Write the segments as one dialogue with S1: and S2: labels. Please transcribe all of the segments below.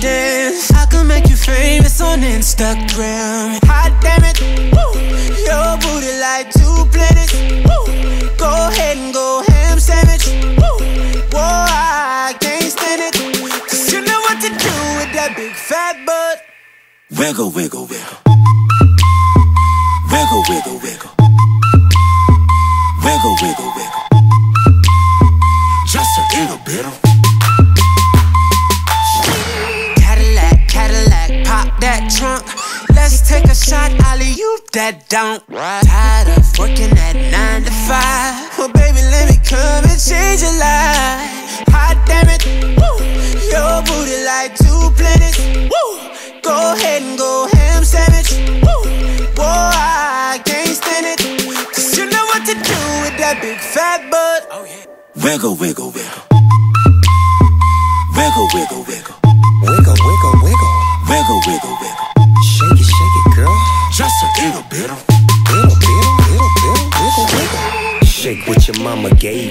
S1: dance, I can make you famous on Instagram. Hot damn it, woo. Your booty like two planets. Woo. Go ahead and go ham sandwich. Woo. Whoa, I can't stand it. Cause you know what to do with that big fat butt.
S2: Wiggle, wiggle, wiggle. Wiggle, wiggle, wiggle. Wiggle, wiggle, wiggle.
S1: Shot, Ollie, you that don't. Tired of working at nine to five. Well, baby, let me come and change your life. Hot damn it, woo. Your booty like two planets, woo. Go ahead and go ham sandwich, woo. Whoa, I can't stand it. Cause you know what to do with that big fat butt. Oh, yeah.
S2: Wiggle, wiggle. Wiggle, wiggle, wiggle. Wiggle,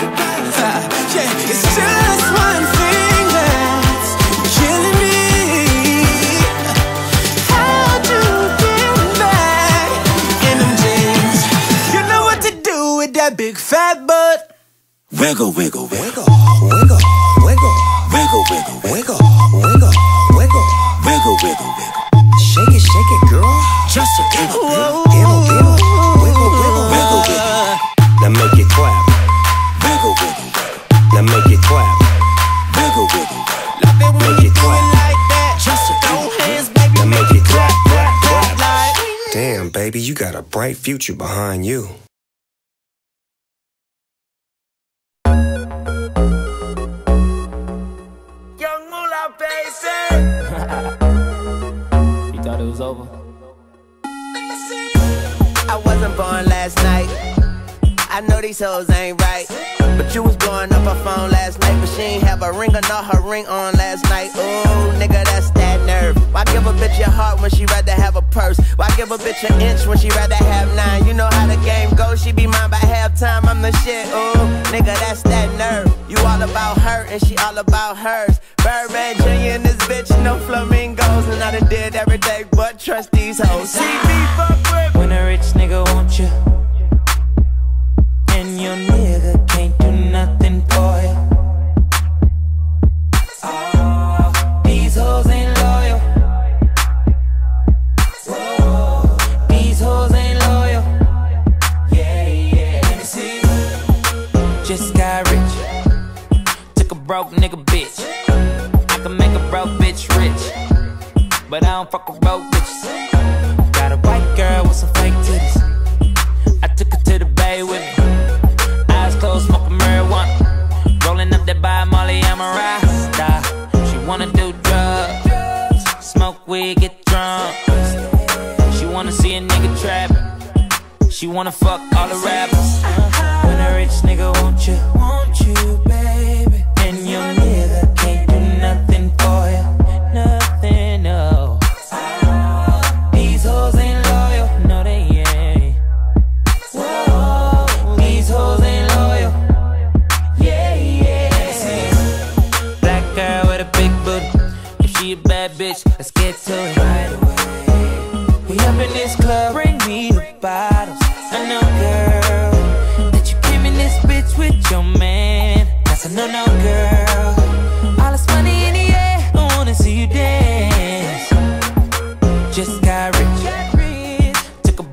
S1: yeah, it's just one thing that's killing me. How'd you get back in them jeans? You know what to do with that big fat butt.
S2: Wiggle. Wiggle, wiggle,
S3: bright future behind you.
S1: Young Moolah, baby.
S4: You thought it was over?
S5: I wasn't born last night. I know these hoes ain't right. But you was blowing up her phone last night. But she ain't have a ring or not her ring on last night. Ooh, nigga, that's that nerve. Why give a bitch your heart when she rather have a purse? Why give a bitch an inch when she rather have nine? You know how the game goes. She be mine by halftime. I'm the shit. Ooh, nigga, that's that nerve. You all about her and she all about hers. Birdman Jr. and this bitch, no flamingos. And I done did everything but trust these hoes. See me fuck with
S4: When a rich nigga want you wanna fuck all the rappers.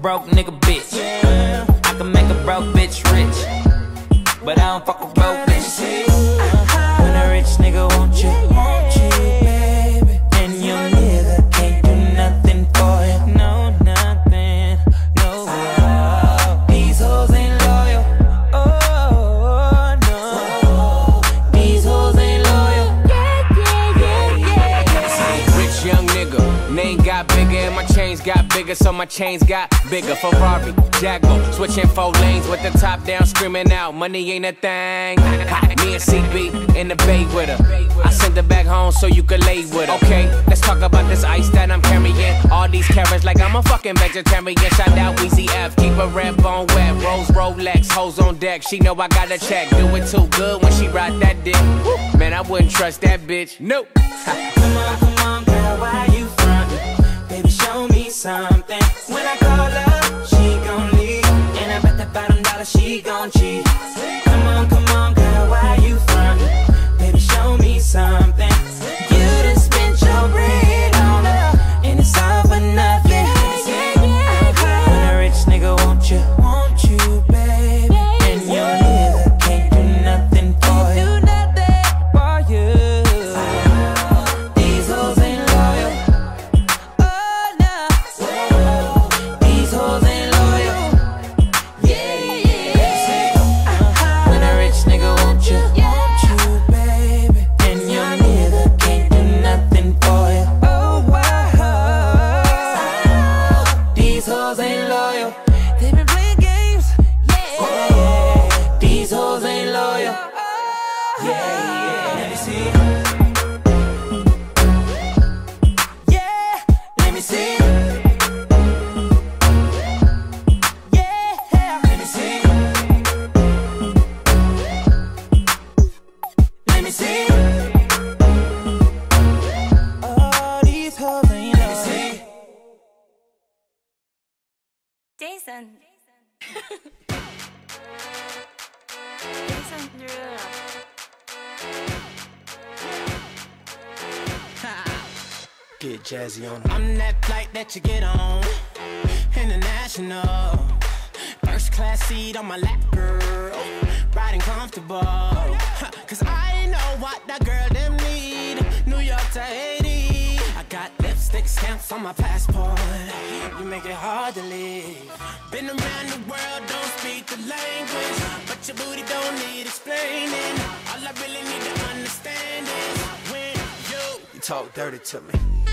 S4: Broke nigga bitch. I can make a broke bitch rich. But I don't fuck with broke bitches. When a rich nigga want you,
S6: bigger, so my chains got bigger. Ferrari, Jaguar, switching four lanes with the top down, screaming out, money ain't a thing. Me and CB in the bay with her. I sent her back home so you could lay with her. Okay, let's talk about this ice that I'm carrying. All these carrots like I'm a fucking vegetarian. Shout out Weezy F, keep a red bone wet. Rose Rolex, hoes on deck. She know I got a check. Do it too good when she ride that dick. Man, I wouldn't trust that bitch. Nope.
S4: Something. When I call her, she gon' leave. And I bet that bottom dollar she gon' see.
S5: On
S1: I'm that flight that you get on. International. First class seat on my lap, girl. Riding comfortable. Huh, Cause I know what that girl them need. New York to Haiti. I got lipstick stamps on my passport. You make it hard to leave. Been around the world, don't speak the language. But your booty don't need explaining. All I really need to understand is when you
S5: You talk dirty to me.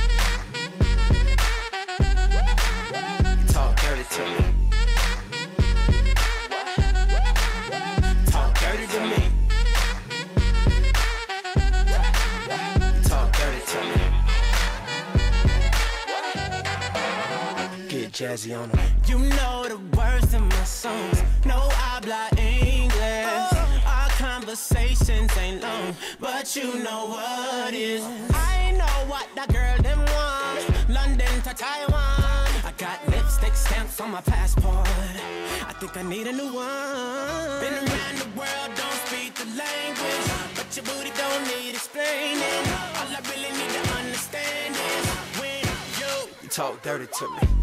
S5: Get on them.
S1: You know the words in my songs. No I habla English. Our conversations ain't long, but you know what is. I know what that girl them want. London to Taiwan. I got lipstick stamps on my passport. I think I need a new one. Been around the world, don't speak the language, but your booty don't need explaining. All I really need to understand is when you
S5: You talk dirty to me.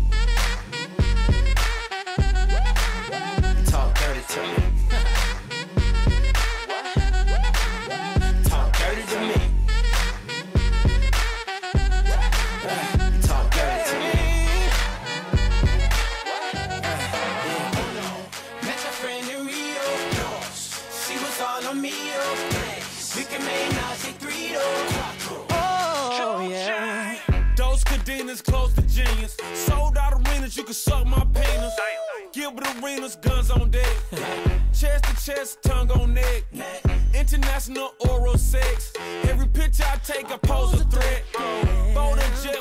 S5: Talk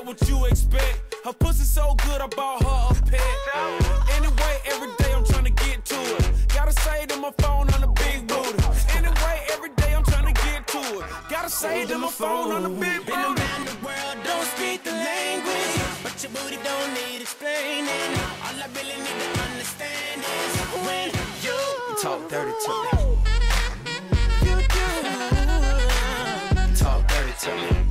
S7: what you expect? Her pussy so good, I bought her a pet. Anyway, every day I'm trying to get to it. Gotta say to my phone on the big booty. Anyway, every day I'm trying to get to it. Gotta say to my phone on the big
S1: Been around the world, don't speak the language. But your booty don't need explaining. All I really need to understand is when you
S5: You talk dirty to me.
S1: You do.
S3: jazzy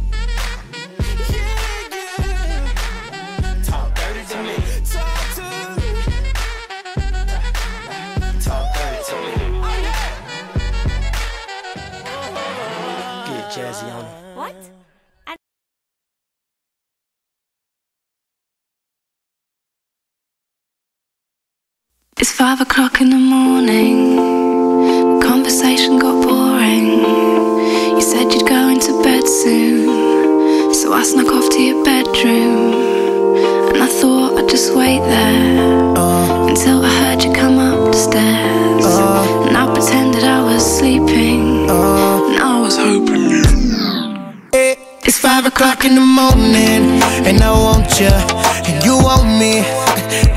S8: It's five o'clock in the morning. Conversation got boring. You said you'd go into bed soon. So I snuck off to your bedroom. And I thought I'd just wait there until I heard you come up the stairs. And I pretended I was sleeping. And I was hoping you.
S5: It's five o'clock in the morning, and I want you, and you want me,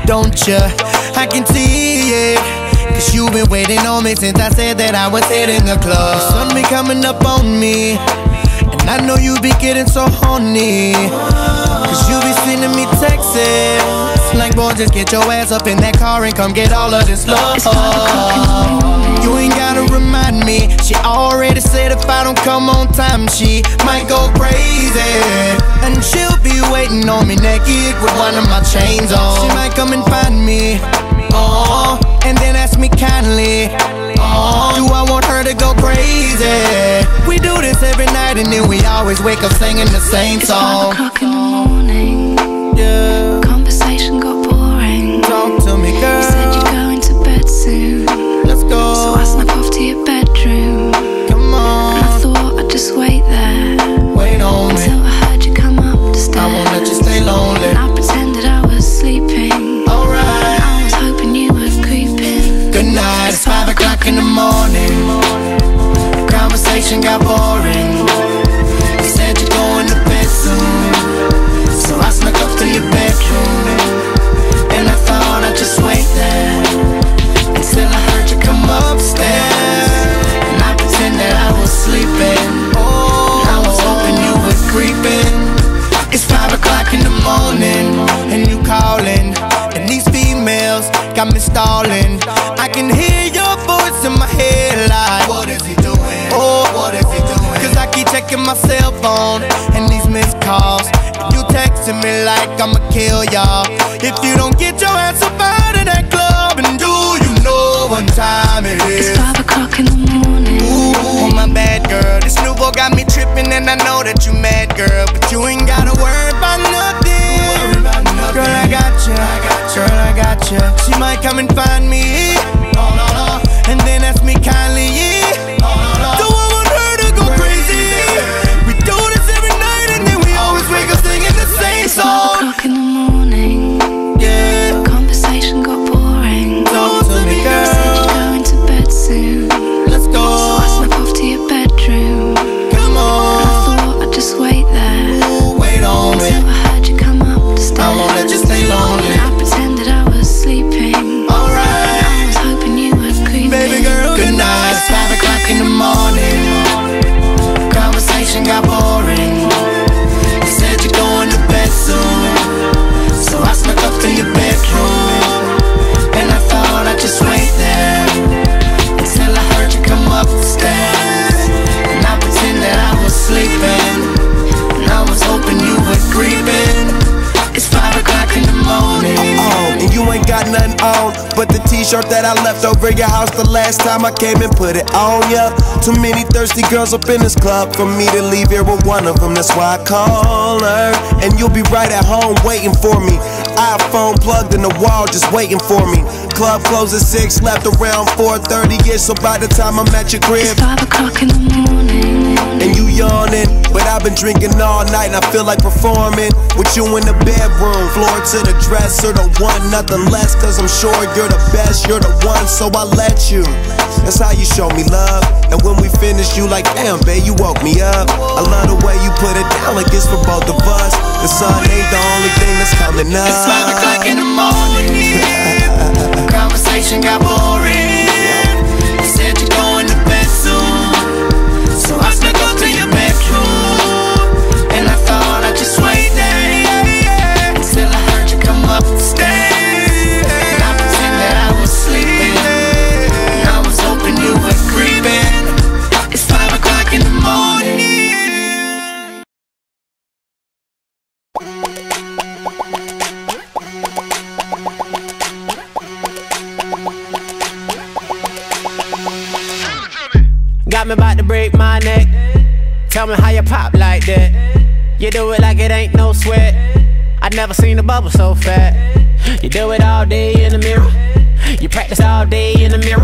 S5: don't you? I can see it, cause you've been waiting on me since I said that I was hitting the club. The sun be coming up on me, and I know you be getting so horny, cause you be sending me texts. Like, boy, just get your ass up in that car and come get all of this love. You ain't gotta remind me. She already said if I don't come on time, she might go crazy. And she'll be waiting on me naked with one of my chains on. She might come and find me. Oh, and then ask me kindly. Oh, do I want her to go crazy? We do this every night and then we always wake up singing the same song.
S8: It's five o'clock in the morning.
S5: Yeah,
S8: Conversation got boring. You said
S5: you're going to bed soon. So I snuck up to your bedroom. And I thought I'd just wait there. Until I heard you come upstairs. And I pretended I was sleeping. Oh, I was hoping you were creeping. It's five o'clock in the morning. And you calling. And these females got me stalling. Checking my cell phone and these missed calls. And you texting me like I'ma kill y'all. If you don't get your ass up out of that club, and do you know what time it
S8: It's five o'clock in the morning.
S5: Ooh, my bad girl. This new boy got me tripping, and I know that you mad, girl. But you ain't gotta worry about nothing. Girl, I got you. Girl, I got you. She might come and find me. And then ask me kindly. I
S9: left over your house the last time I came and put it on ya. Too many thirsty girls up in this club for me to leave here with one of them. That's why I call her, and you'll be right at home waiting for me. iPhone plugged in the wall, just waiting for me. Club closes six, left around 4:30 ish. So by the time I'm at your crib,
S8: It's five o'clock in the morning.
S9: and you yawning. But I've been drinking all night and I feel like performing with you in the bedroom. Floor to the dresser, don't want nothing less. Cause I'm sure you're the best, you're the one, so I let you. That's how you show me love. And when we finish, you like, damn, babe, you woke me up. I love the way you put it down like it's for both of us. The sun ain't the only thing that's coming up.
S5: It's five o'clock in the morning. Conversation got boring.
S1: Tell me how you pop like that. You do it like it ain't no sweat. I never seen a bubble so fat. You do it all day in the mirror. You practice all day in the mirror.